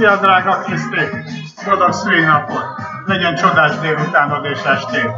Szia, drága Kriszti! Boldog szülinapot! Legyen csodás délutánod és estét!